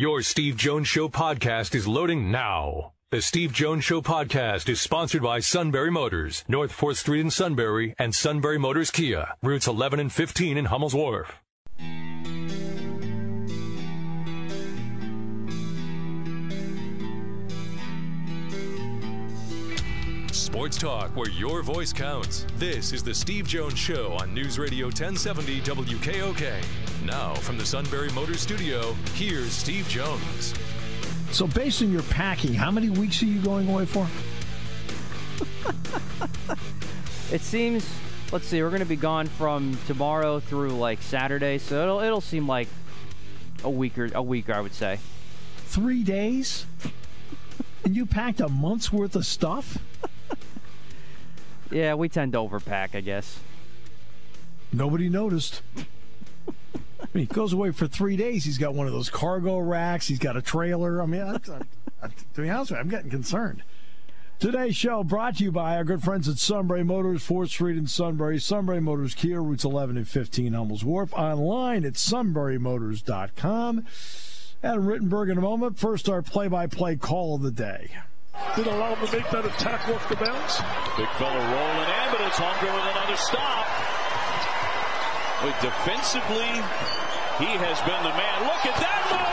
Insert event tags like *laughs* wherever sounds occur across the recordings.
Your Steve Jones Show podcast is loading now. The Steve Jones Show podcast is sponsored by Sunbury Motors, North 4th Street in Sunbury, and Sunbury Motors Kia, routes 11 and 15 in Hummel's Wharf. Sports talk where your voice counts. This is the Steve Jones Show on News Radio 1070 WKOK. Now, from the Sunbury Motor Studio, here's Steve Jones. So, based on your packing, how many weeks are you going away for? *laughs* it seems. Let's see. We're going to be gone from tomorrow through like Saturday, so it'll it'll seem like a week or a week, I would say. Three days, and you packed a month's worth of stuff. *laughs* yeah, we tend to overpack, I guess. Nobody noticed. I mean, he goes away for three days. He's got one of those cargo racks. He's got a trailer. I mean, I, I, to be honest with you, I'm getting concerned. Today's show brought to you by our good friends at Sunbury Motors, 4th Street in Sunbury. Sunbury Motors Kia, routes 11 and 15, Hummel's Wharf. Online at sunburymotors.com. Adam Rittenberg in a moment. First, our play-by-play call of the day. Did allow him to make that attack off the bounce. Big fella rolling in, but it's Hunger with another stop. But defensively, he has been the man. Look at that move!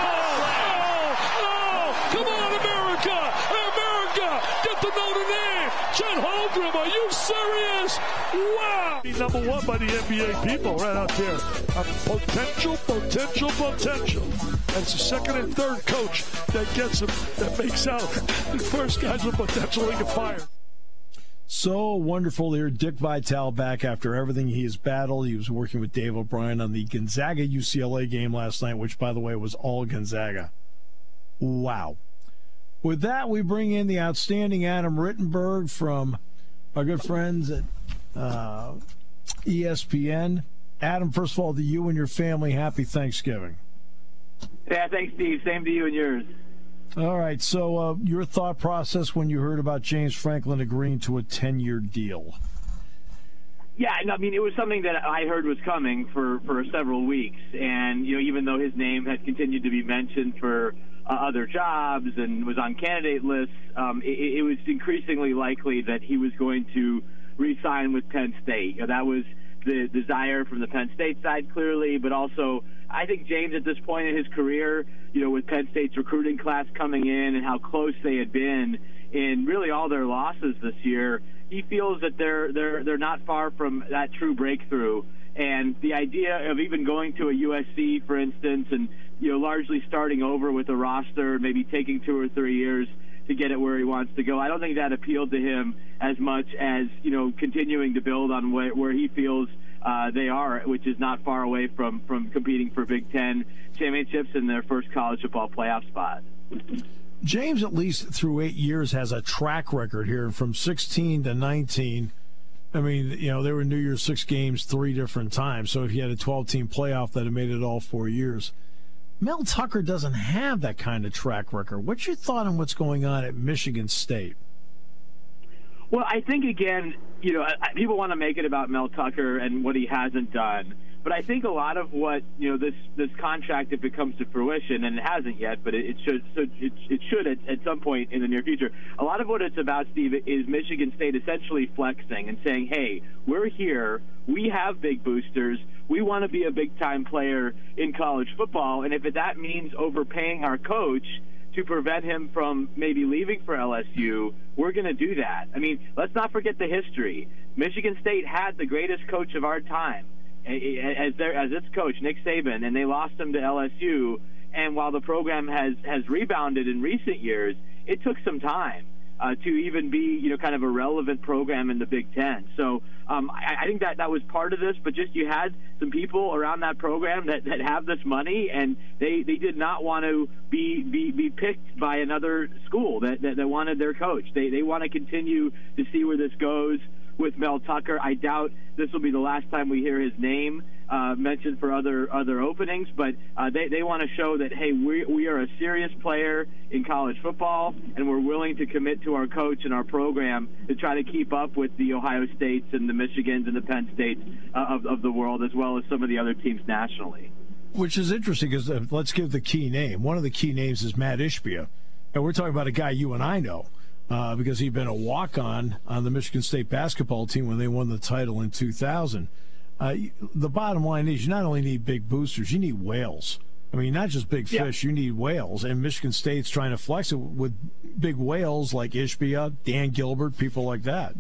Oh, oh, come on, America! America! Get to Notre Dame! Chet Holmgren, are you serious? Wow! He's number one by the NBA people right out there. A potential, potential, potential. And the second and third coach that gets him, that makes out *laughs* the first guys with potential he can fire. So wonderful to hear Dick Vitale back after everything he has battled. He was working with Dave O'Brien on the Gonzaga UCLA game last night, which, by the way, was all Gonzaga. Wow. With that, we bring in the outstanding Adam Rittenberg from our good friends at uh, ESPN. Adam, first of all, to you and your family, happy Thanksgiving. Yeah, thanks, Steve. Same to you and yours. All right. So, uh, your thought process when you heard about James Franklin agreeing to a 10 year deal? Yeah, I mean, it was something that I heard was coming for, for several weeks. And, you know, even though his name had continued to be mentioned for uh, other jobs and was on candidate lists, um, it, it was increasingly likely that he was going to re sign with Penn State. You know, that was the desire from the Penn State side, clearly, but also I think James at this point in his career, you know, with Penn State's recruiting class coming in and how close they had been in really all their losses this year, he feels that they're they're they're not far from that true breakthrough. And the idea of even going to a USC, for instance, and you know, largely starting over with a roster, maybe taking two or three years to get it where he wants to go. I don't think that appealed to him as much as you know continuing to build on where, where he feels uh, they are, which is not far away from from competing for Big Ten championships and their first college football playoff spot. James, at least through eight years, has a track record here from 16 to 19. I mean, you know, they were New Year's Six games three different times. So if you had a 12 team playoff, that had made it all four years. Mel Tucker doesn't have that kind of track record. What's your thought on what's going on at Michigan State? Well, I think again, you know, people want to make it about Mel Tucker and what he hasn't done, but I think a lot of what you know this this contract if it comes to fruition, and it hasn't yet, but it, it should so it, it should at, at some point in the near future. A lot of what it's about, Steve, is Michigan State essentially flexing and saying, "Hey, we're here. We have big boosters. We want to be a big time player in college football, and if that means overpaying our coach." to prevent him from maybe leaving for LSU, we're going to do that. I mean, let's not forget the history. Michigan State had the greatest coach of our time as their as its coach, Nick Saban, and they lost him to LSU. And while the program has has rebounded in recent years, it took some time uh, to even be, you know, kind of a relevant program in the Big Ten. So um, I, I think that that was part of this, but just you had some people around that program that, that have this money, and they, they did not want to be, be, be picked by another school that, that, that wanted their coach. They, they want to continue to see where this goes with Mel Tucker. I doubt this will be the last time we hear his name uh, mentioned for other other openings, but uh, they they want to show that hey we we are a serious player in college football, and we're willing to commit to our coach and our program to try to keep up with the Ohio States and the Michigans and the Penn States uh, of of the world, as well as some of the other teams nationally. Which is interesting because uh, let's give the key name. One of the key names is Matt Ishbia. And we're talking about a guy you and I know uh, because he'd been a walk on on the Michigan State basketball team when they won the title in 2000. Uh, the bottom line is you not only need big boosters, you need whales. I mean, not just big fish, yeah. you need whales. And Michigan State's trying to flex it with big whales like Ishbia, Dan Gilbert, people like that.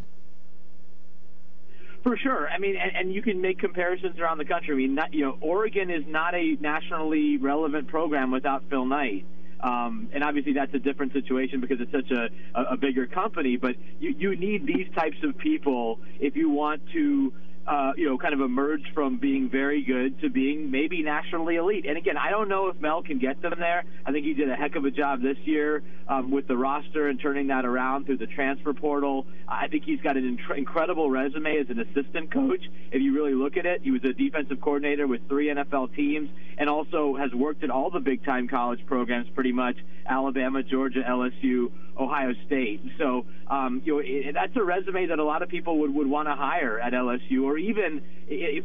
For sure. I mean, and, and, you can make comparisons around the country. I mean, not, you know, Oregon is not a nationally relevant program without Phil Knight. Um, and obviously, that's a different situation because it's such a, a, bigger company. But you, you need these types of people if you want to uh, you know, kind of emerged from being very good to being maybe nationally elite. And again, I don't know if Mel can get them there. I think he did a heck of a job this year um, with the roster and turning that around through the transfer portal. I think he's got an inc- incredible resume as an assistant coach. If you really look at it, he was a defensive coordinator with three NFL teams and also has worked at all the big time college programs pretty much Alabama, Georgia, LSU, Ohio State. So, um, you know, it, that's a resume that a lot of people would, would want to hire at LSU or even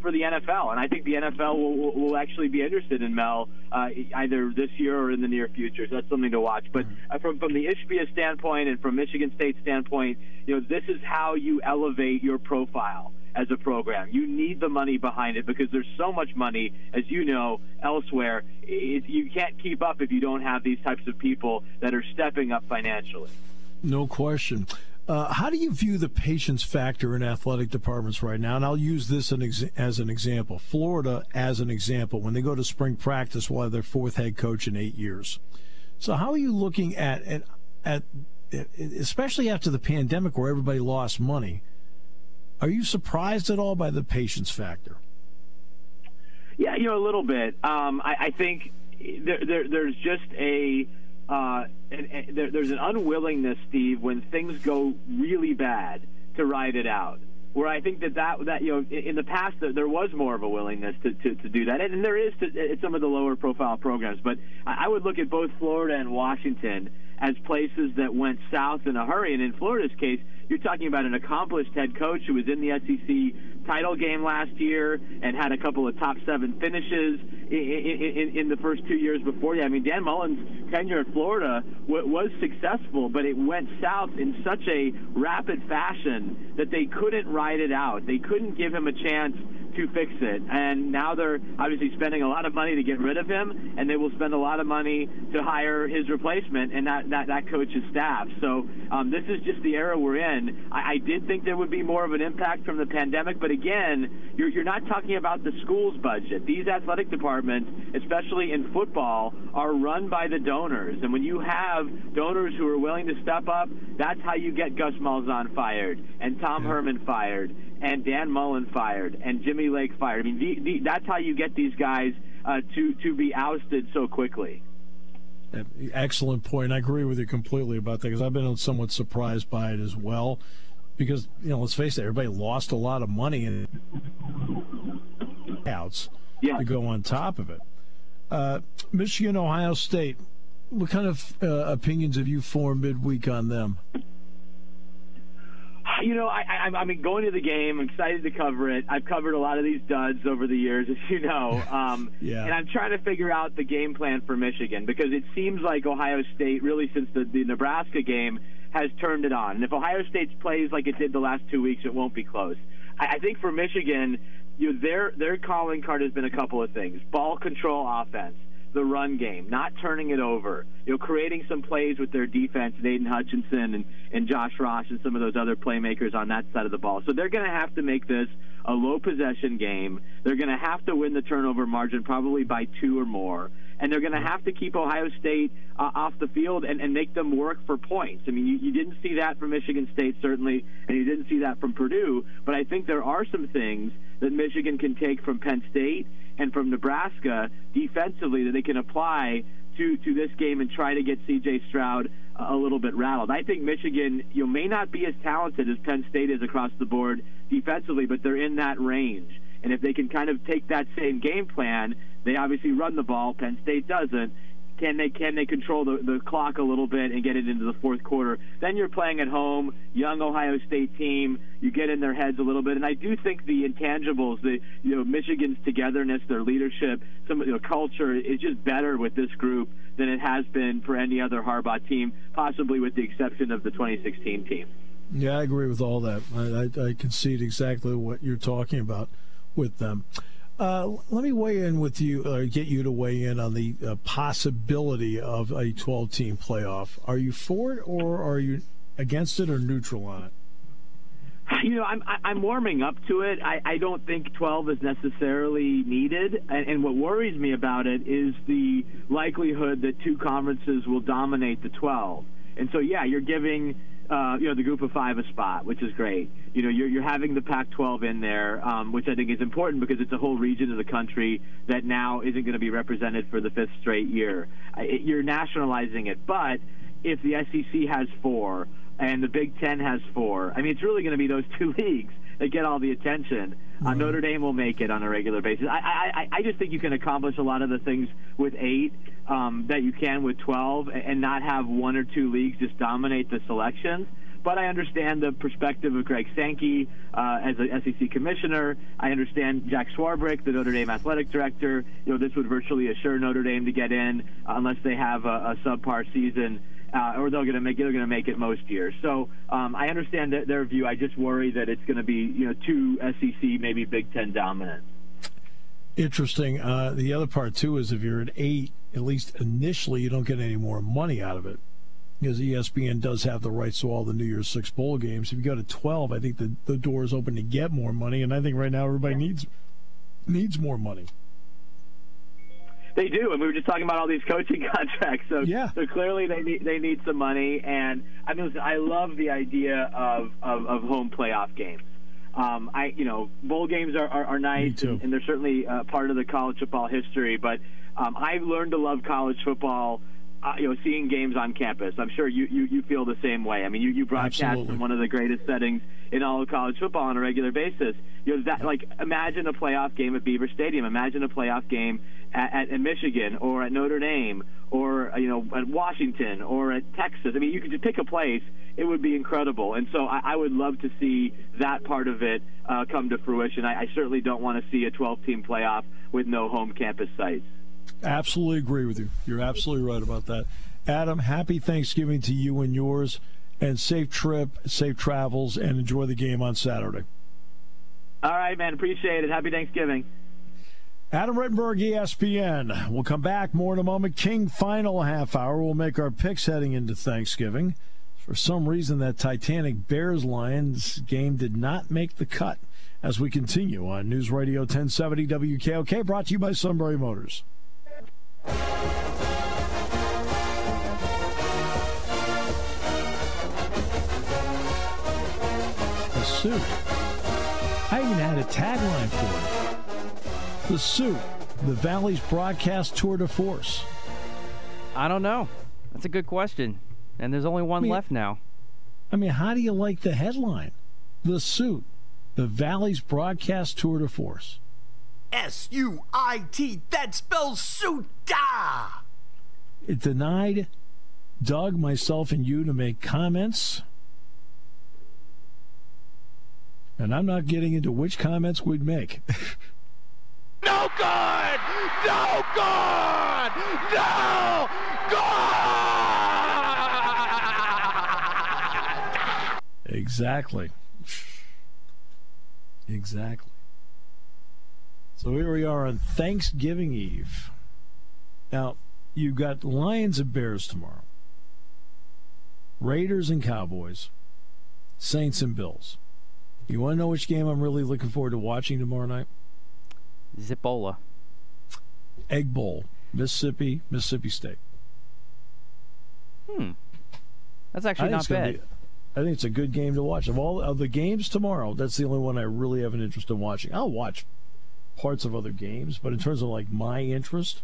for the NFL. And I think the NFL will, will actually be interested in Mel uh, either this year or in the near future. So that's something to watch. But uh, from, from the Ishbia standpoint and from Michigan State standpoint, you know, this is how you elevate your profile as a program. You need the money behind it because there's so much money, as you know, elsewhere. It, you can't keep up if you don't have these types of people that are stepping up financially. No question. Uh, how do you view the patience factor in athletic departments right now? And I'll use this as an example. Florida, as an example, when they go to spring practice, have their fourth head coach in eight years. So, how are you looking at, at, at especially after the pandemic where everybody lost money? Are you surprised at all by the patience factor? Yeah, you know, a little bit. Um, I, I, think there, there, there's just a uh, and, and there, there's an unwillingness, Steve, when things go really bad to ride it out. Where I think that that, that you know in the past there was more of a willingness to, to, to do that, and there is to, at some of the lower profile programs. But I would look at both Florida and Washington as places that went south in a hurry. And in Florida's case, you're talking about an accomplished head coach who was in the SEC title game last year and had a couple of top seven finishes in, in, in the first two years before that. I mean, Dan Mullen's tenure at Florida was successful, but it went south in such a rapid fashion that they couldn't ride it out. They couldn't give him a chance to fix it. And now they're obviously spending a lot of money to get rid of him, and they will spend a lot of money to hire his replacement and that, that, that coach's staff. So um, this is just the era we're in. I, I did think there would be more of an impact from the pandemic, but again, you're, you're not talking about the school's budget. These athletic departments, especially in football, are run by the donors. And when you have donors who are willing to step up, that's how you get Gus Malzahn fired and Tom Herman fired and Dan Mullen fired and Jimmy Lake fired. I mean, the, the, that's how you get these guys uh, to to be ousted so quickly. Excellent point. I agree with you completely about that because I've been somewhat surprised by it as well. Because you know, let's face it, everybody lost a lot of money in outs yeah. to go on top of it. Uh, Michigan, Ohio State. What kind of uh, opinions have you formed midweek on them? You know, I, I, I mean, going to the game, I'm excited to cover it. I've covered a lot of these duds over the years, as you know. *laughs* Um, yeah. And I'm trying to figure out the game plan for Michigan because it seems like Ohio State, really since the, the Nebraska game, has turned it on. And if Ohio State plays like it did the last two weeks, it won't be close. I, I think for Michigan, you know, their their calling card has been a couple of things: ball control, offense the run game, not turning it over, you know, creating some plays with their defense, Aidan Hutchinson and, and Josh Ross and some of those other playmakers on that side of the ball. So they're going to have to make this a low possession game. They're going to have to win the turnover margin probably by two or more. And they're going to have to keep Ohio State uh, off the field and, and make them work for points. I mean, you, you didn't see that from Michigan State, certainly, and you didn't see that from Purdue. But I think there are some things that Michigan can take from Penn State and from Nebraska defensively that they can apply to to this game and try to get C.J. Stroud a little bit rattled. I think Michigan, you know, may not be as talented as Penn State is across the board defensively, but they're in that range. And if they can kind of take that same game plan, they obviously run the ball. Penn State doesn't Can they can they control the, the clock a little bit and get it into the fourth quarter? Then you're playing at home, young Ohio State team. You get in their heads a little bit, and I do think the intangibles, the you know Michigan's togetherness, their leadership, some you know, culture is just better with this group than it has been for any other Harbaugh team, possibly with the exception of the 2016 team. Yeah, I agree with all that. I, I, I concede exactly what you're talking about with them. Uh, let me weigh in with you, or get you to weigh in on the uh, possibility of a 12 team playoff. Are you for it, or are you against it, or neutral on it? You know, I'm I'm warming up to it. I, I don't think 12 is necessarily needed, and, and what worries me about it is the likelihood that two conferences will dominate the 12. And so, yeah, you're giving uh, you know the group of five a spot, which is great. You know, you're you're having the Pac-12 in there, um, which I think is important because it's a whole region of the country that now isn't going to be represented for the fifth straight year. It, you're nationalizing it, but if the SEC has four and the Big Ten has four, I mean, it's really going to be those two *laughs* leagues that get all the attention. Uh, mm-hmm. Uh, Notre Dame will make it on a regular basis. I, I, I just think you can accomplish a lot of the things with eight um, that you can with 12 and not have one or two leagues just dominate the selections. But I understand the perspective of Greg Sankey uh, as an SEC commissioner. I understand Jack Swarbrick, the Notre Dame athletic director. You know, this would virtually assure Notre Dame to get in uh, unless they have a, a subpar season uh, or they're going to make it, they're going to make it most years. So um, I understand their view. I just worry that it's going to be you know two SEC, maybe Big Ten dominant. Interesting. Uh, the other part too is if you're at eight, at least initially, you don't get any more money out of it because ESPN does have the rights to all the New Year's Six bowl games. If you go to twelve, I think the the door is open to get more money, and I think right now everybody needs needs more money. They do, and we were just talking about all these coaching *laughs* contracts. So, yeah. so clearly they need they need some money. And I mean, listen, I love the idea of of, of home playoff games. Um, I, you know, bowl games are, are, are nice, and, and, they're certainly uh, part of the college football history. But um, I've learned to love college football. Uh, you know, seeing games on campus. I'm sure you, you, you feel the same way. I mean, you, you broadcast Absolutely. in one of the greatest settings in all of college football on a regular basis. You know, that like imagine a playoff game at Beaver Stadium. Imagine a playoff game at, at, at Michigan or at Notre Dame or you know at Washington or at Texas. I mean, you could just pick a place. It would be incredible, and so I, I would love to see that part of it uh, come to fruition. I, I certainly don't want to see a 12-team playoff with no home campus sites. Absolutely agree with you. You're absolutely right about that. Adam, happy Thanksgiving to you and yours, and safe trip, safe travels, and enjoy the game on Saturday. All right, man. Appreciate it. Happy Thanksgiving. Adam Rittenberg, ESPN. We'll come back more in a moment. King final half hour. We'll make our picks heading into Thanksgiving. For some reason, that Titanic Bears Lions game did not make the cut. As we continue on News Radio 1070 WKOK, brought to you by Sunbury Motors. The suit. I even had a tagline for it. The suit, the Valley's broadcast tour de force? I don't know. That's a good question. And there's only one I mean, left now. I mean, how do you like the headline? The suit, the Valley's broadcast tour de force. S U I T, that spells suit. It denied Doug, myself, and you to make comments. And I'm not getting into which comments we'd make. *laughs* No good! No good! No good! Exactly. Exactly. So here we are on Thanksgiving Eve. Now, you've got Lions and Bears tomorrow, Raiders and Cowboys, Saints and Bills. You want to know which game I'm really looking forward to watching tomorrow night? Zipola. Egg Bowl, Mississippi, Mississippi State. Hmm. That's actually not bad. Be, I think it's a good game to watch. Of all of the games tomorrow, that's the only one I really have an interest in watching. I'll watch parts of other games, but in terms of like my interest,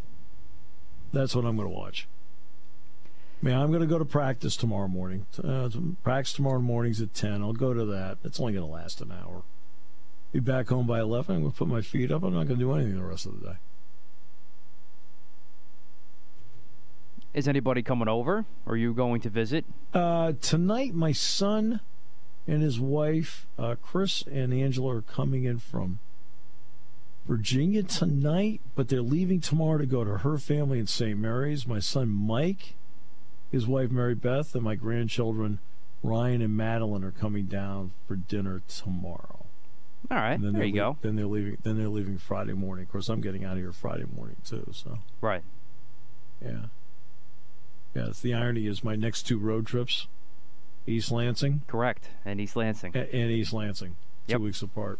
that's what I'm going to watch. I mean, I'm going to go to practice tomorrow morning. Uh, practice tomorrow morning's at 10. I'll go to that. It's only going to last an hour be back home by 11. I'm going to put my feet up. I'm not going to do anything the rest of the day. Is anybody coming over? Are you going to visit? Uh, tonight, my son and his wife, uh, Chris and Angela, are coming in from Virginia tonight, but they're leaving tomorrow to go to her family in St. Mary's. My son Mike, his wife Mary Beth, and my grandchildren Ryan and Madeline are coming down for dinner tomorrow. All right, there you go. Then they're leaving. Then they're leaving Friday morning. Of course, I'm getting out of here Friday morning too. So right. Yeah. Yeah. It's the irony is my next two road trips, East Lansing. Correct, and East Lansing. And, and East Lansing, two Yep. weeks apart.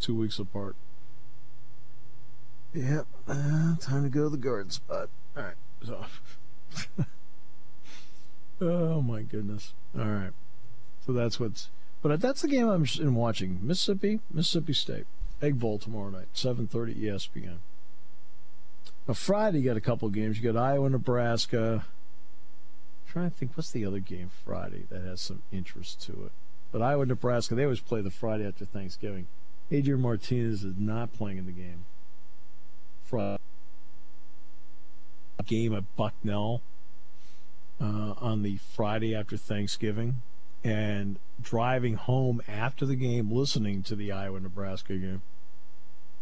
Two weeks apart. Yep. Uh, time to go to the garden spot. All right. So. *laughs* oh my goodness. All right. So that's what's. But that's the game I'm in watching. Mississippi, Mississippi State, Egg Bowl tomorrow night, 7:30 ESPN. Now Friday, you got a couple games. You got Iowa, Nebraska. I'm trying to think, what's the other game Friday that has some interest to it? But Iowa, Nebraska, they always play the Friday after Thanksgiving. Adrian Martinez is not playing in the game. Friday game at Bucknell uh, on the Friday after Thanksgiving, and driving home after the game, listening to the Iowa Nebraska game.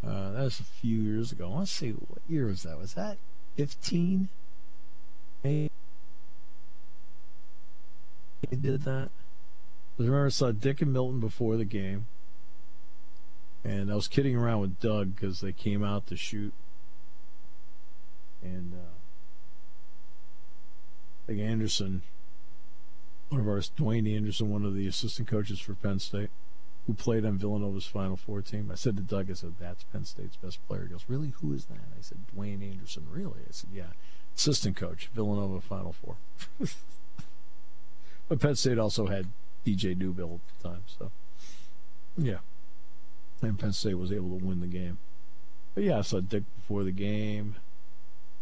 Uh, that was a few years ago. Let's see, what year was that? Was that 15? Maybe did that. I remember I saw Dick and Milton before the game, and I was kidding around with Doug because they came out to shoot, and uh, like Anderson, one of our Dwayne Anderson, one of the assistant coaches for Penn State, who played on Villanova's Final Four team. I said to Doug, I said, "That's Penn State's best player." He goes, "Really? Who is that?" I said, "Dwayne Anderson." Really? I said, "Yeah, assistant coach, Villanova Final Four. *laughs* but Penn State also had DJ Newbill at the time, so yeah, and Penn State was able to win the game. But yeah, I saw Dick before the game.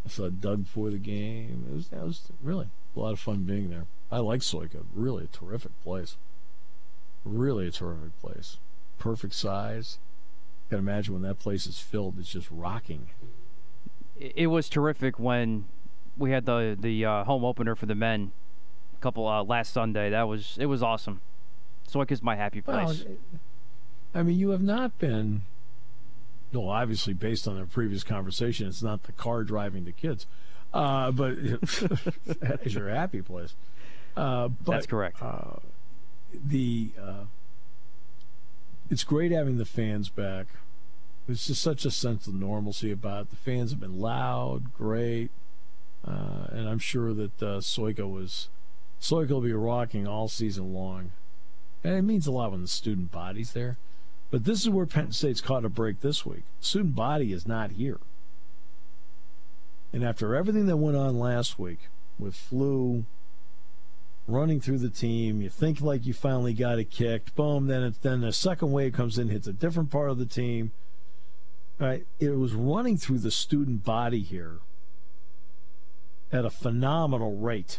I saw Doug before the game. It was that was really a lot of fun being there. I like Sojka. Really a terrific place. Really a terrific place. Perfect size. Can imagine when that place is filled, it's just rocking. It it was terrific when we had the the uh, home opener for the men a couple uh, last Sunday. That was it was awesome. Sojka's my happy Well, place. I mean, you have not been. Well, obviously, based on our previous conversation, it's not the car driving the kids, uh, but *laughs* that is your happy place. Uh, but, That's correct. Uh, the uh, it's great having the fans back. There's just such a sense of normalcy about it. The fans have been loud, great, uh, and I'm sure that uh, Sojka was Sojka will be rocking all season long. And it means a lot when the student body's there. But this is where Penn State's caught a break this week. Student body is not here. And after everything that went on last week with flu running through the team, you think like you finally got it kicked. Boom, then it, then the second wave comes in, hits a different part of the team. Right, it was running through the student body here at a phenomenal rate.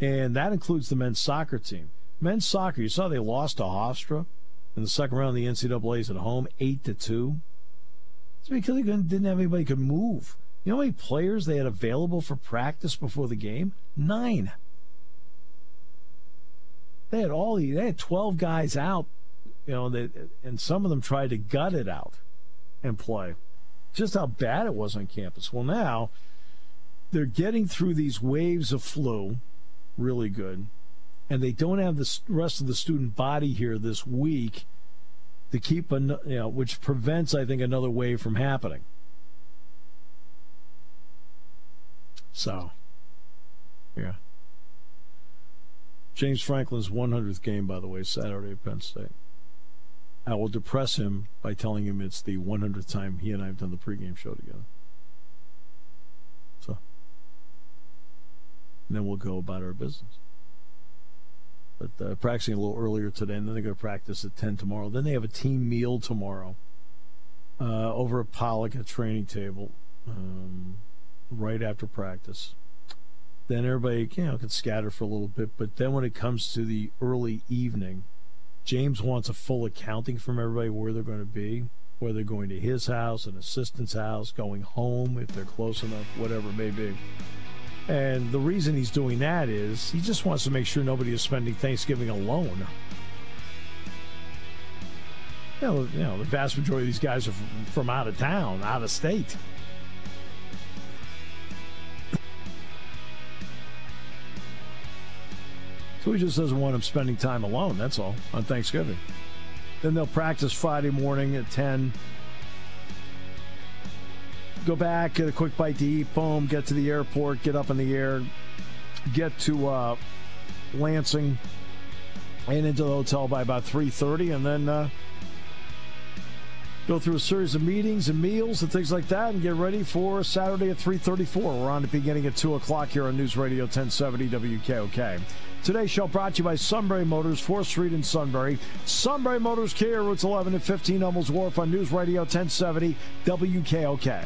And that includes the men's soccer team. Men's soccer, you saw they lost to Hofstra in the second round the NCAA's at home, eight to two. It's because they didn't have anybody could move. You know how many players they had available for practice before the game? Nine. They had all the they had twelve guys out, you know, they, and some of them tried to gut it out and play. Just how bad it was on campus. Well, now they're getting through these waves of flu, really good, and they don't have the rest of the student body here this week to keep, an, you know, which prevents, I think, another wave from happening. So, yeah. James Franklin's 100th game, by the way, Saturday at Penn State. I will depress him by telling him it's the 100th time he and I have done the pregame show together. So, and then we'll go about our business. But uh, practicing a little earlier today, and then they're to practice at 10 tomorrow. Then they have a team meal tomorrow uh, over at Pollock at training table um, right after practice. Then everybody, you know, can scatter for a little bit. But then when it comes to the early evening, James wants a full accounting from everybody where they're going to be, where they're going to his house, an assistant's house, going home if they're close enough, whatever it may be. And the reason he's doing that is he just wants to make sure nobody is spending Thanksgiving alone. You know, you know, the vast majority of these guys are from, from out of town, out of state. So he just doesn't want them spending time alone, that's all, on Thanksgiving. Then they'll practice Friday morning at 10. Go back, get a quick bite to eat, boom, get to the airport, get up in the air, get to uh, Lansing and into the hotel by about 3.30, and then uh, go through a series of meetings and meals and things like that and get ready for Saturday at 3.34. We're on the beginning at 2 o'clock here on News Radio 1070 WKOK. Today's show brought to you by Sunbury Motors, 4th Street in Sunbury. Sunbury Motors Kia, routes 11 and 15, Hummels Wharf on News Radio 1070 WKOK.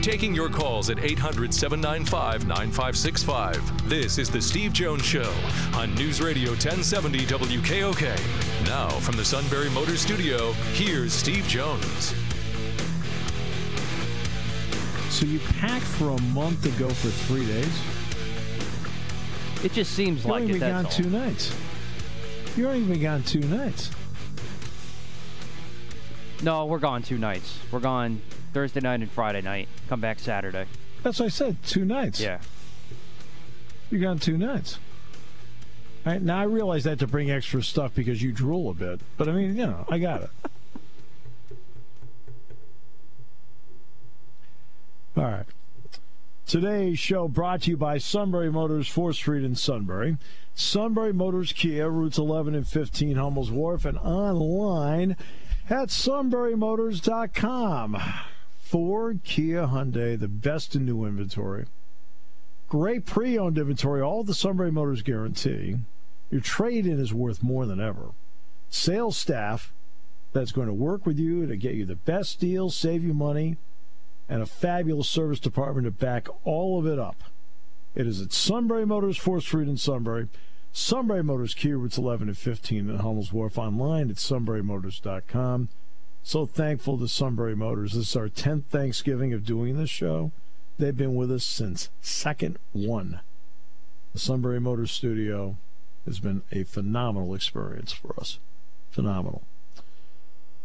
Taking your calls at 800 795 9565. This is The Steve Jones Show on News Radio 1070 WKOK. Now, from the Sunbury Motors Studio, here's Steve Jones. So you packed for a month to go for three days? It just seems You like only it. been gone all. two nights. You only been gone two nights. No, we're gone two nights. We're gone Thursday night and Friday night. Come back Saturday. That's what I said. Two nights. Yeah. You're gone two nights. All right, now I realize that to bring extra stuff because you drool a bit, but I mean, you know, I got it. *laughs* All right. Today's show brought to you by Sunbury Motors, 4th Street in Sunbury. Sunbury Motors Kia, routes 11 and 15, Hummels Wharf, and online at sunburymotors.com. Ford, Kia, Hyundai, the best in new inventory. Great pre owned inventory, all the Sunbury Motors guarantee. Your trade in is worth more than ever. Sales staff that's going to work with you to get you the best deals, save you money, and a fabulous service department to back all of it up. It is at Sunbury Motors, 4th Street in Sunbury. Sunbury Motors, Kia routes 11 and 15 in Hummels Wharf. Online at sunburymotors.com. So thankful to Sunbury Motors. This is our 10th Thanksgiving of doing this show. They've been with us since second one. The Sunbury Motors studio has been a phenomenal experience for us. Phenomenal.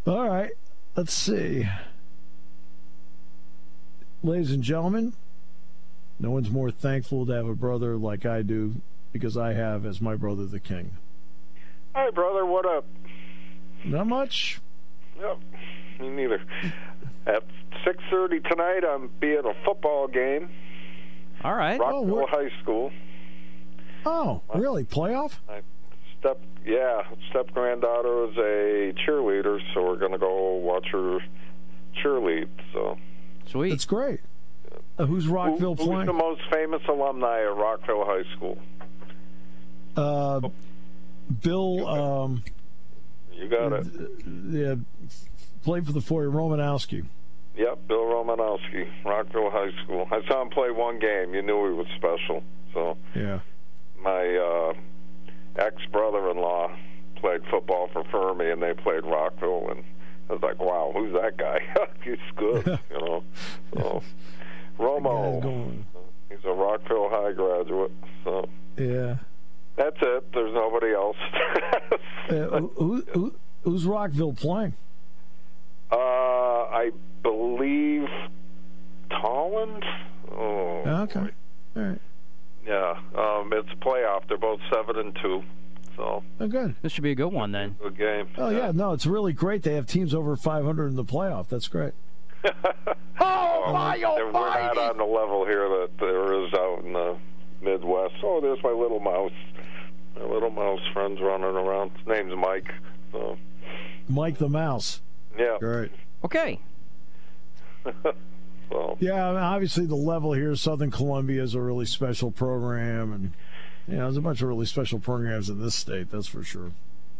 All right, let's see. Ladies and gentlemen, no one's more thankful to have a brother like I do because I have as my brother the king. Hi, brother. What up? Not much. Yep. Me neither. At 6:30 tonight, I'm be at a football game, All right. Rockville oh, we're- High School. Oh, really? Playoff? I step, yeah, step granddaughter is a cheerleader, so we're gonna go watch her cheerlead. So, Sweet. That's great. Uh, who's Who- Rockville who's the most famous alumni at Rockville High School? Uh, Bill, um, You got it. yeah, played for the four Romanowski. Yep, Bill Romanowski, Rockville High School. I saw him play one game. You knew he was special. So, Yeah. my uh, ex brother-in-law played football for Fermi, and they played Rockville, and I was like, "Wow, who's that guy? *laughs* He's good," *laughs* you know. So, Romo, he's a Rockville High graduate. So Yeah. that's it. There's nobody else. *laughs* Uh, who, who, who's Rockville playing? uh, I believe Tolland. Oh, Okay. boy. All right. Yeah, um, it's a playoff. They're both seven and two, so Oh, good. This should be a good one then. good game. Oh, yeah. No, it's really great. They have teams over 500 in the playoff. That's great. *laughs* Oh, my we're not on the level here that there is out in the Midwest. Oh, there's my little mouse. My little mouse friend's running around. His name's Mike. So, Mike the Mouse. yeah. Great. Okay. *laughs* so, Yeah, I mean, obviously the level here, Southern Columbia is a really special program, and know, there's a bunch of really special programs in this state. That's for sure.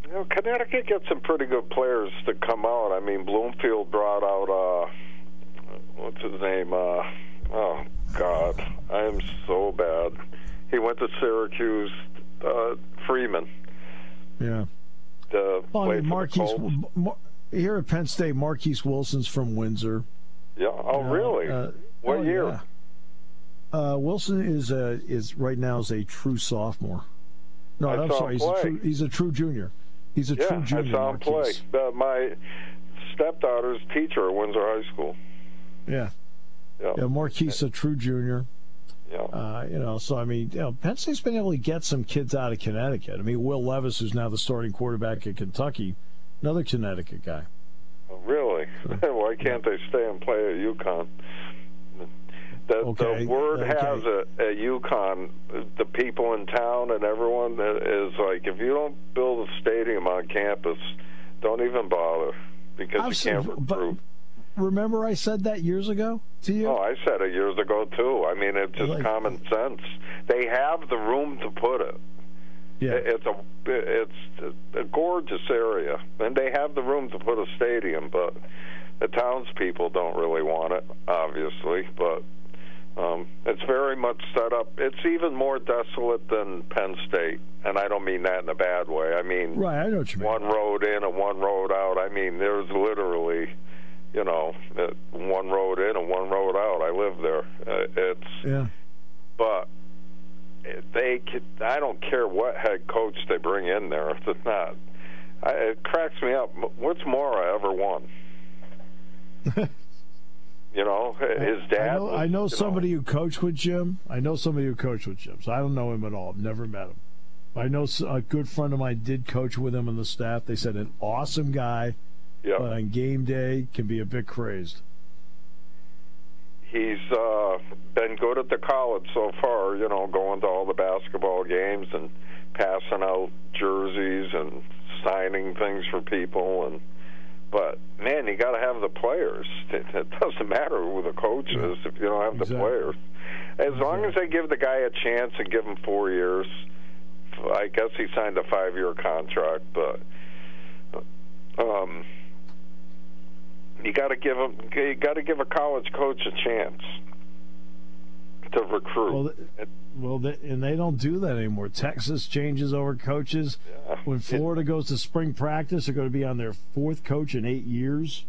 you know, Connecticut gets some pretty good players to come out. I mean, Bloomfield brought out, uh, what's his name? Uh, oh, God. I am so bad. He went to Syracuse. Uh, Freeney. Yeah. Uh, Well, I mean, the Marquise, Mar- here at Penn State, Marquise Wilson's from Windsor. Yeah. Oh, Uh, really? uh, what oh, year? yeah. Uh, Wilson is a is right now is a true sophomore. No, I I'm sorry. He's a true he's a true junior. He's a yeah, true junior. I saw him play. Uh, my stepdaughter's teacher at Windsor High School. Yeah, Yeah, yeah. Marquise a true junior. yeah. Uh, you know, so I mean, you know, Penn State's been able to get some kids out of Connecticut. I mean, Will Levis, who's now the starting quarterback at Kentucky, another Connecticut guy. Really? *laughs* *laughs* Why can't they stay and play at UConn? The, Okay, the word okay. has it at UConn, the people in town and everyone is like, if you don't build a stadium on campus, don't even bother because you can't recruit. Remember, I said that years ago to you. Oh, I said it years ago too. I mean, it's just Like- common sense. They have the room to put it. yeah, It's a it's a gorgeous area, and they have the room to put a stadium, but the townspeople don't really want it, obviously. But um, it's very much set up. It's even more desolate than Penn State, and I don't mean that in a bad way. I mean right. I know what you mean. one road in and one road out. I mean, there's literally, you know, uh, one road in and one road out. I live there. Uh, it's Yeah. but they could, I don't care what head coach they bring in there. If it's not, I, it cracks me up. What's Mora ever won? *laughs* you know, *laughs* his dad. I know, was, I know you somebody who coached with Jim. I know somebody who coached with Jim. So I don't know him at all. I've never met him. I know a good friend of mine did coach with him on the staff. They said an awesome guy, Yeah, but on game day can be a bit crazed. he's uh, been good at the college so far. You know, going to all the basketball games and passing out jerseys and signing things for people and. But man, you got to have the players. *laughs* It, it doesn't matter who the coach is if you don't have the players. As long as they give the guy a chance and give him four years, I guess he signed a five-year contract, but um, you got to give him. You got to give a college coach a chance to recruit. Well, well, they, and they don't do that anymore. Texas changes over coaches. Yeah. When It- Florida goes to spring practice, they're going to be on their fourth coach in eight years.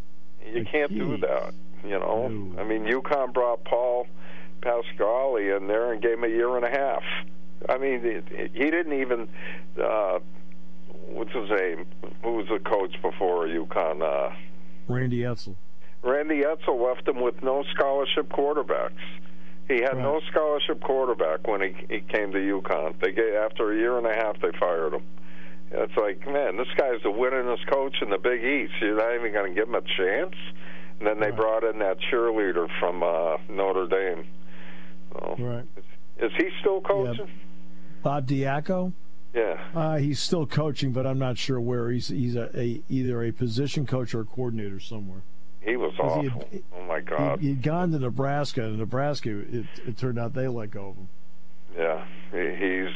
You can't do that. You know, No. I mean, UConn brought Paul Pasquale in there and gave him a year and a half. I mean, it, it, he didn't even. Uh, what's his name? Who was the coach before UConn? Uh, Randy Edsall. Randy Edsall left him with no scholarship quarterbacks. He had no scholarship quarterback when he he came to UConn. They gave, after a year and a half they fired him. It's like, man, this guy's the winningest coach in the Big East. You're not even going to give him a chance. And then they Right. brought in that cheerleader from uh, Notre Dame. So, Right. Is he still coaching? Bob Diaco. Yeah. Uh, he's still coaching, but I'm not sure where. He's he's a, a either a position coach or a coordinator somewhere. He was 'Cause he awful. had- oh my God. He, he'd gone to Nebraska, and Nebraska, it, it turned out they let go of him. Yeah, he, he's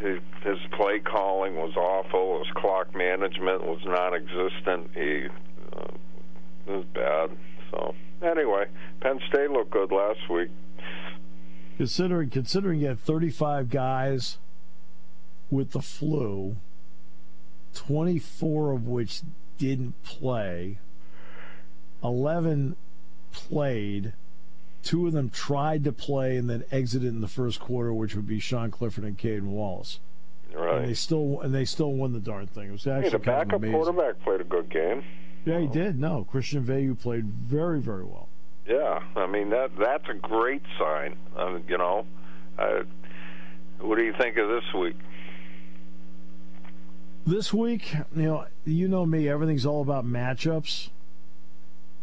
he, his play calling was awful. His clock management was non-existent. He uh, it was bad. So anyway, Penn State looked good last week. Considering considering you had 35 guys with the flu, 24 of which didn't play, 11 played, two of them tried to play and then exited in the first quarter, which would be Sean Clifford and Caedan Wallace. Right. And they still and they still won the darn thing. It was Hey, actually the kind of backup amazing. quarterback played a good game. Yeah, he did. No, Christian Veilleux played very, very well. Yeah, I mean that that's a great sign. Um, you know, uh, what do you think of this week? This week, you know, you know me, everything's all about matchups.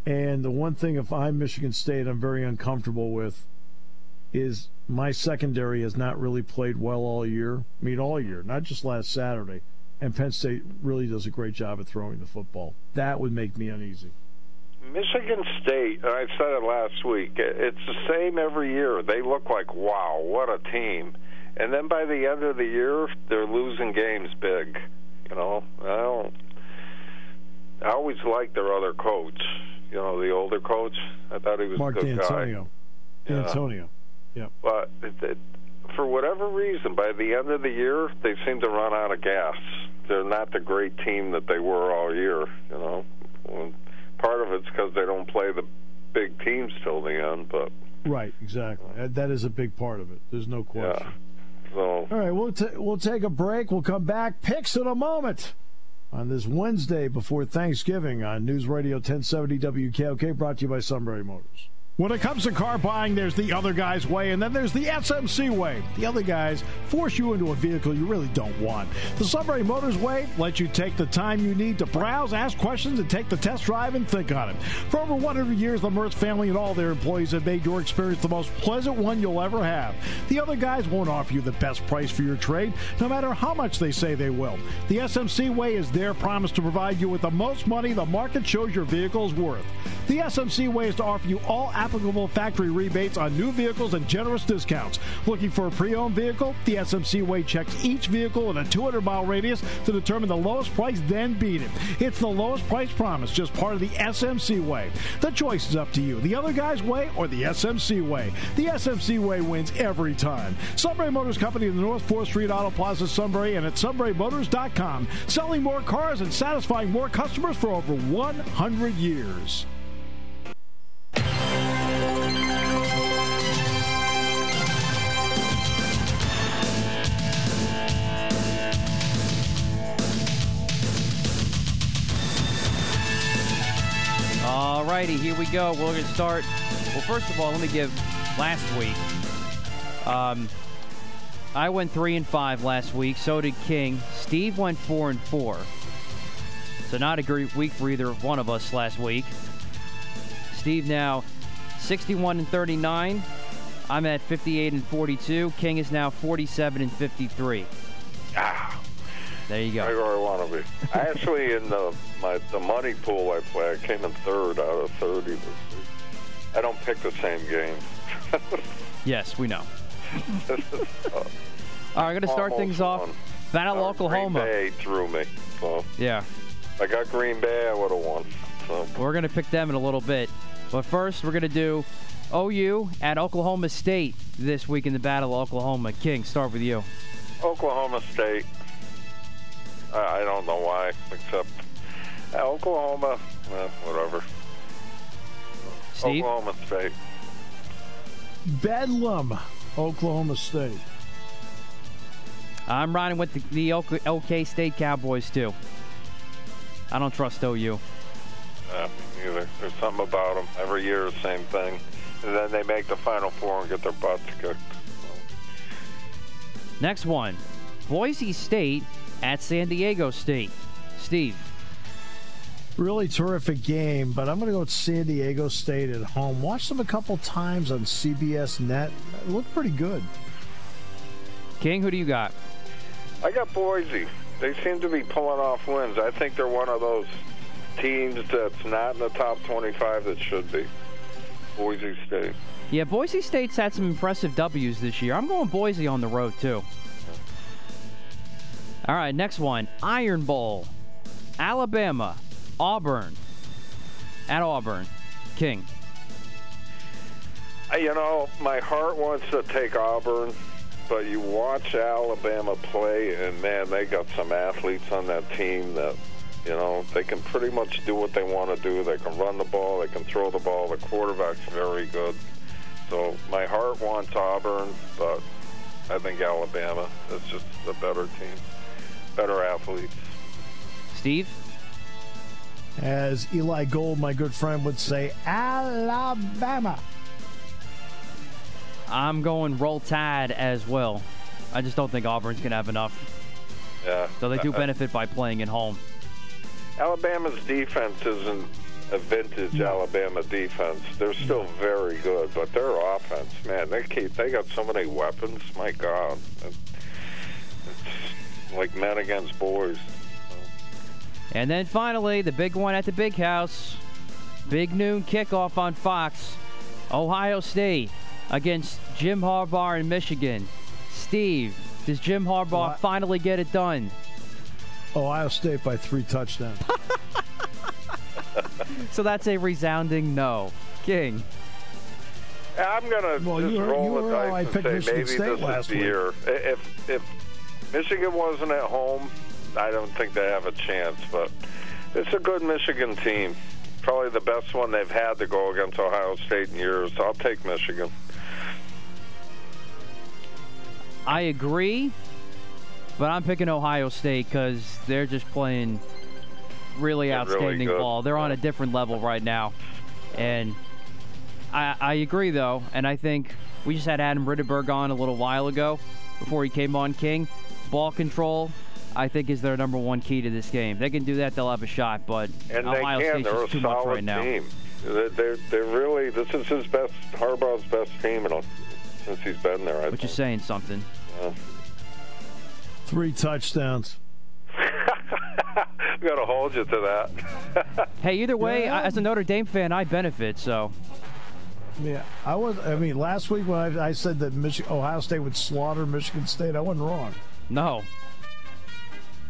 And the one thing, if I'm Michigan State, I'm very uncomfortable with is my secondary has not really played well all year. I mean, all year, not just last Saturday. And Penn State really does a great job at throwing the football. That would make me uneasy. Michigan State, I said it last week, it's the same every year. They look like, wow, what a team. And then by the end of the year, they're losing games big. You know, I don't. I always like their other coach. You know, the older coach. I thought he was Mark a good Dantonio. guy. Yeah. Dantonio. But it, it, for whatever reason, by the end of the year, they seem to run out of gas. They're not the great team that they were all year. You know, part of it's because they don't play the big teams till the end. But Right, exactly. That- That is a big part of it. There's no question. Yeah. So All right, we'll ta- we'll take a break. We'll come back. Picks in a moment on this Wednesday before Thanksgiving on News Radio 1070 WKOK, brought to you by Sunbury Motors. When it comes to car buying, there's the other guy's way, and then there's the SMC way. The other guys force you into a vehicle you really don't want. The Sunbury Motors way lets you take the time you need to browse, ask questions, and take the test drive and think on it. For over 100 years, the Mertz family and all their employees have made your experience the most pleasant one you'll ever have. The other guys won't offer you the best price for your trade, no matter how much they say they will. The SMC way is their promise to provide you with the most money the market shows your vehicle is worth. The SMC way is to offer you all applicable factory rebates on new vehicles and generous discounts. Looking for a pre owned vehicle? The SMC way checks each vehicle in a 200 mile radius to determine the lowest price, then beat it. It's the lowest price promise, just part of the SMC way. The choice is up to you the other guy's way or the SMC way. The SMC way wins every time. Sunbury Motors Company in the North 4th Street Auto Plaza, Sunbury, and at sunburymotors.com, selling more cars and satisfying more customers for over 100 years. Righty, here we go. We're going to start. Well, first of all, let me give last week. Um, I went three and five last week. So did King. Steve went four and four. So not a great week for either one of us last week. Steve now 61 and 39. I'm at 58 and 42. King is now 47 and 53. ah, There you right go. where I want to be. *laughs* Actually in the my the money pool I play, I came in third out of thirty this week. I don't pick the same game. *laughs* Yes, we know. *laughs* All right, I'm going to start almost things off. won. Battle Uh, Oklahoma. Green Bay threw me. So Yeah. I got Green Bay, I would have won. So We're going to pick them in a little bit. But first, we're going to do OU at Oklahoma State this week in the Battle of Oklahoma. King, start with you. Oklahoma State. I, I don't know why, except uh, Oklahoma. eh, whatever. Steve? Oklahoma State. Bedlam, Oklahoma State. I'm riding with the, the OK, OK State Cowboys, too. I don't trust OU. Yeah, me neither. There's something about them. Every year, the same thing. And then they make the Final Four and get their butts kicked. Next one Boise State at San Diego State. Steve. Really terrific game, but I'm going to go with San Diego State at home. Watched them a couple times on CBS Net. It looked pretty good. King, who do you got? I got Boise. They seem to be pulling off wins. I think they're one of those teams that's not in the top 25 that should be. Boise State. Yeah, Boise State's had some impressive W's this year. I'm going Boise on the road, too. All right, next one Iron Bowl. Alabama, Auburn. At Auburn. King. You know, my heart wants to take Auburn, but you watch Alabama play, and man, they got some athletes on that team that, you know, they can pretty much do what they want to do. They can run the ball, they can throw the ball. The quarterback's very good. So my heart wants Auburn, but I think Alabama is just a better team, better athletes. Steve? As Eli Gold, my good friend, would say, Alabama. I'm going Roll Tide as well. I just don't think Auburn's going to have enough. Yeah. So they do *laughs* benefit by playing at home. Alabama's defense isn't a vintage mm. Alabama defense. They're mm. still very good, but their offense, man, they keep they got so many weapons. My God, it's like men against boys. And then finally, the big one at the big house. Big noon kickoff on Fox. Ohio State against Jim Harbaugh in Michigan. Steve, does Jim Harbaugh What? finally get it done? Ohio State by three touchdowns. *laughs* *laughs* So that's a resounding no. King. I'm gonna Well, just you were- roll you the dice and picked say maybe State this last is the week. year. If if Michigan wasn't at home, I don't think they have a chance. But it's a good Michigan team. probably the best one they've had to go against Ohio State in years. I'll take Michigan. I agree, but I'm picking Ohio State because they're just playing really They're outstanding good. ball. They're on a different level right now, and I, I agree though, and I think we just had Adam Rittenberg on a little while ago before he came on. King ball control. I think is their number one key to this game. They can do that, they'll have a shot. But And Ohio they can. State's They're a too much solid right now. team. They're, they're they're really. This is his best. Harbaugh's best team in a, since he's been there. I Which think. is saying something. Three touchdowns. *laughs* I'm gonna hold you to that. *laughs* Hey, either way, Yeah. I- as a Notre Dame fan, I benefit. So Yeah, I was. I mean, last week when I, I said that Michi- Ohio State would slaughter Michigan State, I wasn't wrong. No,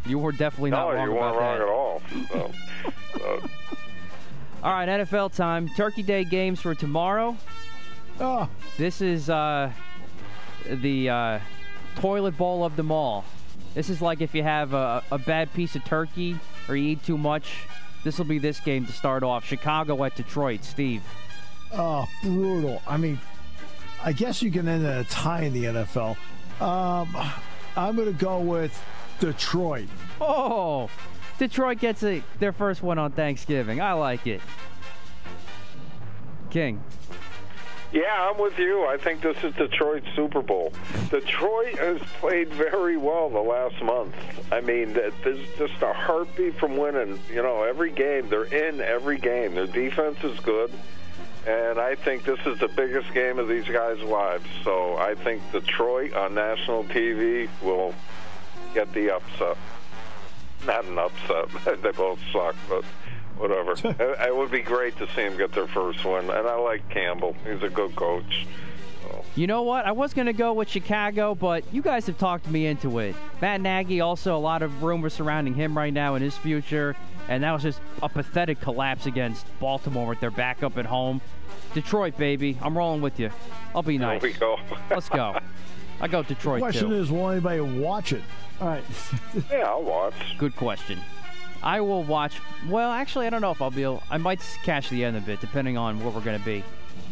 you were definitely not no, wrong you weren't that. wrong at all. So, uh, *laughs* All right, NFL time. Turkey Day games for tomorrow. Oh, This is uh, the uh, toilet bowl of them all. This is like if you have a, a bad piece of turkey or you eat too much. This will be this game to start off. Chicago at Detroit. Steve. oh, brutal. I mean, I guess you can end in a tie in the NFL. Um, I'm going to go with Detroit. Oh, Detroit gets a, their first one on Thanksgiving. I like it. King. yeah, I'm with you. I think this is Detroit's Super Bowl. Detroit has played very well the last month. I mean, th- there's just a heartbeat from winning. You know, every game they're in every game. Their defense is good. And I think this is the biggest game of these guys' lives. So I think Detroit on national TV will get the upset. Not an upset. *laughs* they both suck, but whatever. *laughs* it, it would be great to see them get their first win. And I like Campbell. He's a good coach. You know what? I was going to go with Chicago, but you guys have talked me into it. Matt Nagy, also a lot of rumors surrounding him right now and his future. And that was just a pathetic collapse against Baltimore with their backup at home. Detroit, baby. I'm rolling with you. I'll be nice. There we go. Let's go. I go Detroit, The Question too. is, will anybody watch it? All right. *laughs* yeah, I'll watch. Good question. I will watch. Well, actually, I don't know if I'll be able. I might catch the end of it, depending on where we're going to be.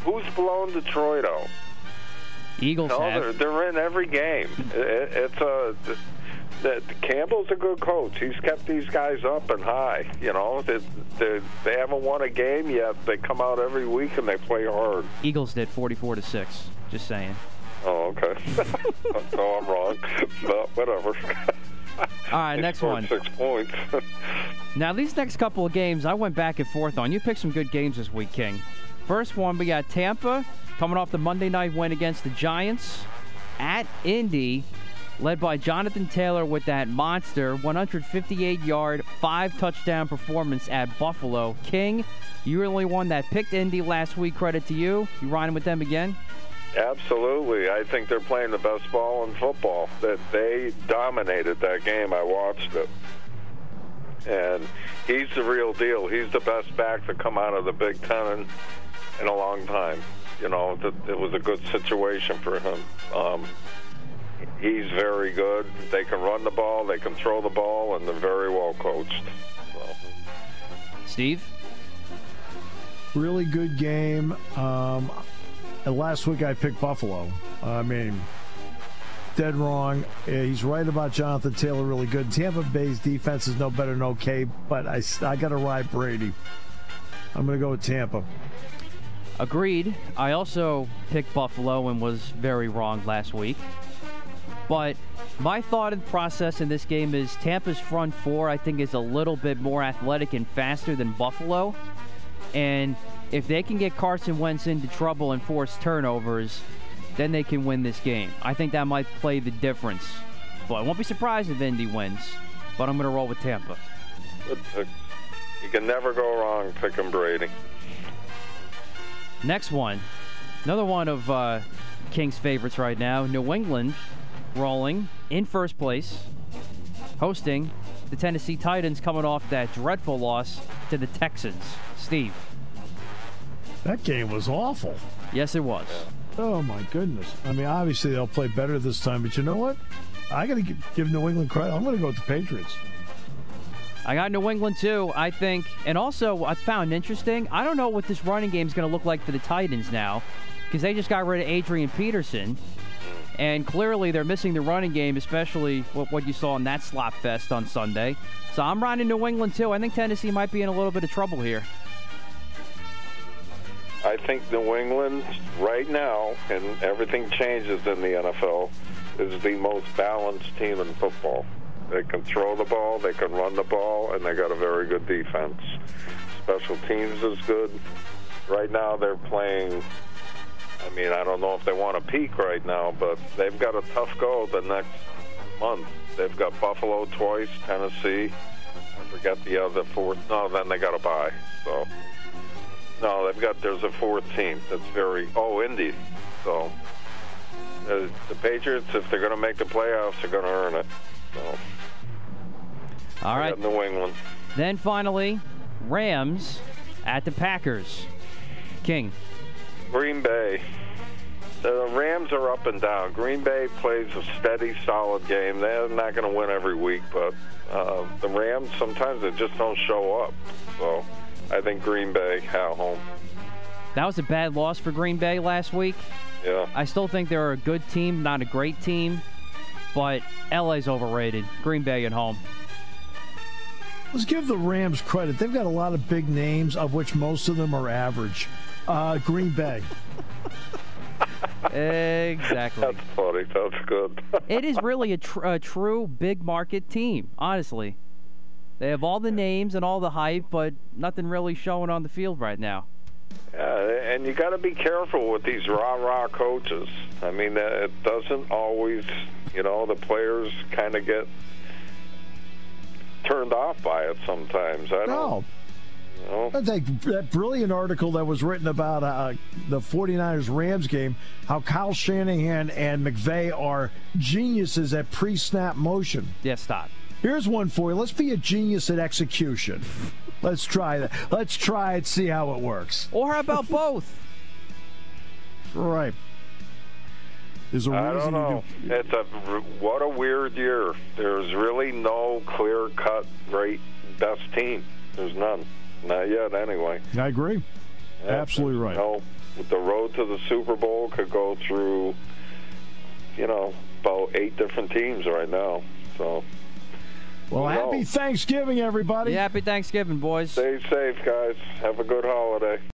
Who's blown Detroit out? Eagles No, have. they're, they're in every game. It, it's a. The, Campbell's a good coach. He's kept these guys up and high. You know, they, they, they haven't won a game yet. They come out every week and they play hard. Eagles did 44 to six. Just saying. Oh, okay. *laughs* so I'm wrong. But whatever. *laughs* All right, next one. Six points. *laughs* Now, these next couple of games, I went back and forth on. You picked some good games this week, King. First one, we got Tampa coming off the Monday night win against the Giants at Indy, led by Jonathan Taylor with that monster 158 yard, five touchdown performance at Buffalo. King, you're the only one that picked Indy last week. Credit to you. You riding with them again? Absolutely. I think they're playing the best ball in football. That they dominated that game. I watched it. And he's the real deal. He's the best back to come out of the Big Ten in, in a long time. You know, it was a good situation for him. Um, he's very good. They can run the ball, they can throw the ball, and they're very well coached. So. Steve? Really good game. Um, and last week I picked Buffalo. I mean, dead wrong. He's right about Jonathan Taylor. Really good. Tampa Bay's defense is no better than okay, but I, I got to ride Brady. I'm going to go with Tampa. Agreed. I also picked Buffalo and was very wrong last week. But my thought and process in this game is Tampa's front four, I think, is a little bit more athletic and faster than Buffalo. And if they can get Carson Wentz into trouble and force turnovers, then they can win this game. I think that might play the difference. But I won't be surprised if Indy wins. But I'm going to roll with Tampa. You can never go wrong picking Brady. Next one, another one of uh, King's favorites right now. New England rolling in first place, hosting the Tennessee Titans, coming off that dreadful loss to the Texans. Steve. That game was awful. Yes, it was. Oh my goodness! I mean, obviously they'll play better this time, but you know what? I got to give New England credit. I'm going to go with the Patriots. I got New England too. I think, and also I found interesting. I don't know what this running game is going to look like for the Titans now, because they just got rid of Adrian Peterson, and clearly they're missing the running game, especially what, you saw in that slop fest on Sunday. So I'm riding New England too. I think Tennessee might be in a little bit of trouble here. I think New England right now, and everything changes in the NFL, is the most balanced team in football. They can throw the ball, they can run the ball, and they got a very good defense. Special teams is good. Right now, they're playing. I mean, I don't know if they want to peak right now, but they've got a tough go the next month. They've got Buffalo twice, Tennessee. I forget the other fourth. No, then they got to buy. So, no, they've got. There's a fourth team that's very. Oh, Indy. So, uh, the Patriots, if they're going to make the playoffs, they're going to earn it. So. All right. New England. Then finally, Rams at the Packers. King. Green Bay. The Rams are up and down. Green Bay plays a steady, solid game. They're not going to win every week, but uh, the Rams sometimes they just don't show up. So I think Green Bay at home. That was a bad loss for Green Bay last week. Yeah. I still think they're a good team, not a great team, but LA's overrated. Green Bay at home. Let's give the Rams credit. They've got a lot of big names, of which most of them are average. Uh, Green Bay. exactly. That's funny. That's good. *laughs* it is really a, tr- a true big market team, honestly. They have all the names and all the hype, but nothing really showing on the field right now. Yeah, and you got to be careful with these rah rah coaches. I mean, uh, it doesn't always, you know, the players kind of get turned off by it sometimes. I don't. No. You know? That, that brilliant article that was written about uh, the 49ers Rams game, how Kyle Shanahan and McVay are geniuses at pre snap motion. Yeah, stop. Here's one for you. Let's be a genius at execution. *laughs* Let's try that. Let's try it, see how it works. Or how about *laughs* both? right. There's a I reason don't know. you It's a what a weird year. There's really no clear cut great best team. There's none. Not yet, anyway. I agree. Yeah, Absolutely right. You know, the road to the Super Bowl could go through, you know, about eight different teams right now. So. Well, who happy? Thanksgiving, everybody. Yeah, happy Thanksgiving, boys. Stay safe, guys. Have a good holiday.